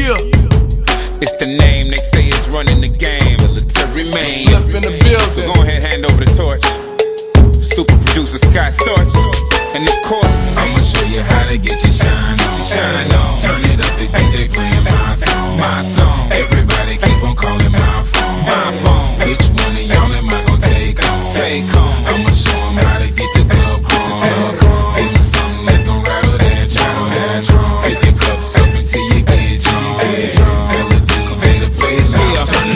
Yeah. It's the name they say is running the game. Military man. In the building. So go ahead, hand over the torch. Super producer Scott Storch. And of course, I'ma show you how to get your shine on. Shine on.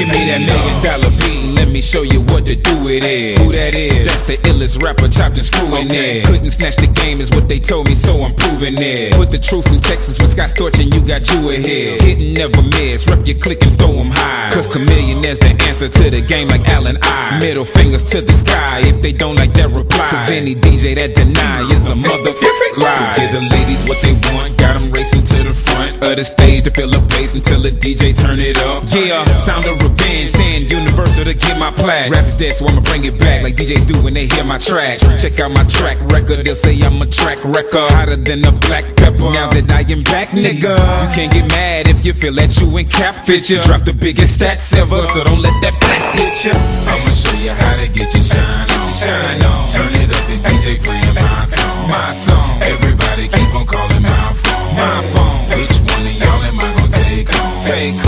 Give me that million dollar beat. Me show you what to do with it. Who that is? That's the illest rapper chopped and screwing it. Couldn't snatch the game is what they told me, so I'm proving it. Put the truth in Texas with Scott Storch and you got you ahead. Hit and never miss, rep your click and throw 'em high. Cause Chamillion is the answer to the game like Allen I. Middle fingers to the sky if they don't like that reply. Cause any DJ that deny is a motherfucking lie. So give the ladies what they want, got 'em racing to the front of the stage to fill the place until the DJ turn it up. Yeah, sound of revenge, saying universal to get my plaque. Rap is dead, so I'ma bring it back like DJs do when they hear my track. Check out my track record, they'll say I'm a track record. Hotter than a black pepper. Now that I am back, nigga, you can't get mad if you feel that you in cap fit you. Drop the biggest stats ever, so don't let that black hit you. I'ma show you how to get your shine on. Shine on. Turn it up, the DJ playing my song. My song. Everybody keep on calling my phone. My phone. Which one of y'all am I gonna take home? Take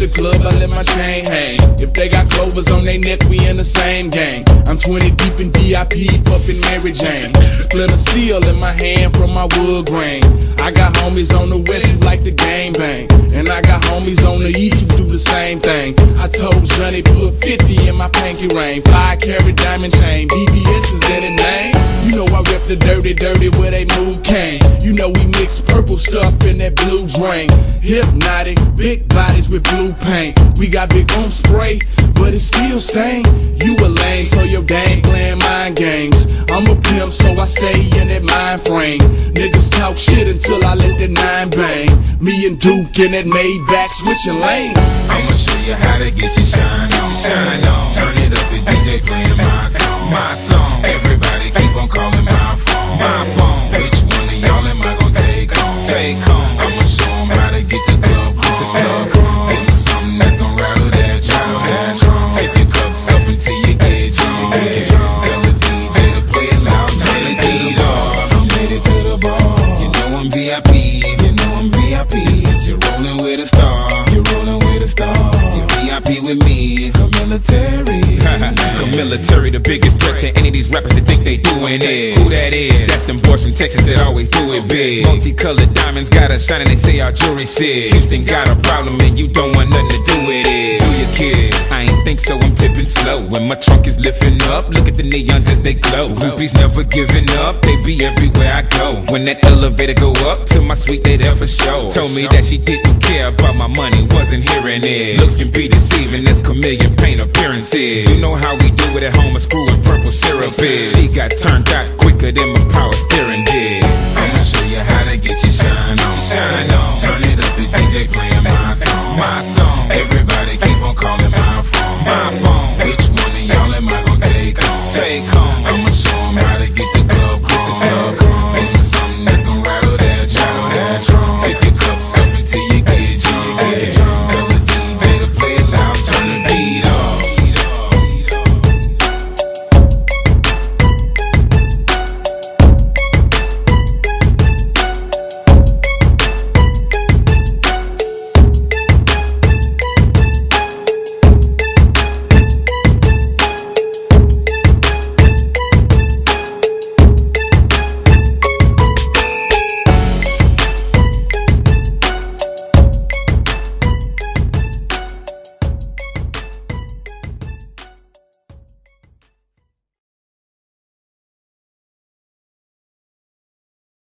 the club, I let my chain hang. If they got clovers on their neck, we in the same gang. I'm 20 deep in VIP, puffin' Mary Jane. Split a steel in my hand from my wood grain. I got homies on the west who like the game bang. And I got homies on the east who do the same thing. I told Johnny put 50 in my pinky ring. Five carat diamond chain, BBS is in the name. You know I rep the dirty, dirty where they move cane. You know we mix purple stuff in that blue drain. Hypnotic, big bodies with blue paint. We got big on spray, but it still stain. You a lame, so your game playing mind games. I'm a pimp, so I stay in that mind frame. Niggas talk shit until I let the nine bang. Me and Duke in that Maybach switching lanes. I'ma show you how to get your shine on. Shine on. Turn it up, the DJ playing my song. My song. Everybody military, the biggest threat to any of these rappers that think they doing it. Who that is? That's them boys from Texas that always do it big. Multicolored diamonds got us shining, they say our jewelry sick. Houston got a problem and you don't want nothing to do with it. Do your kid? Think so, I'm tipping slow. When my trunk is lifting up, look at the neons as they glow. Groupies never giving up, they be everywhere I go. When that elevator go up to my suite, they there for show. Told me that she didn't care about my money, wasn't hearing it. Looks can be deceiving, that's chameleon paint appearances. You know how we do it at home, a screw and purple syrup is. She got turned out quicker than my power steering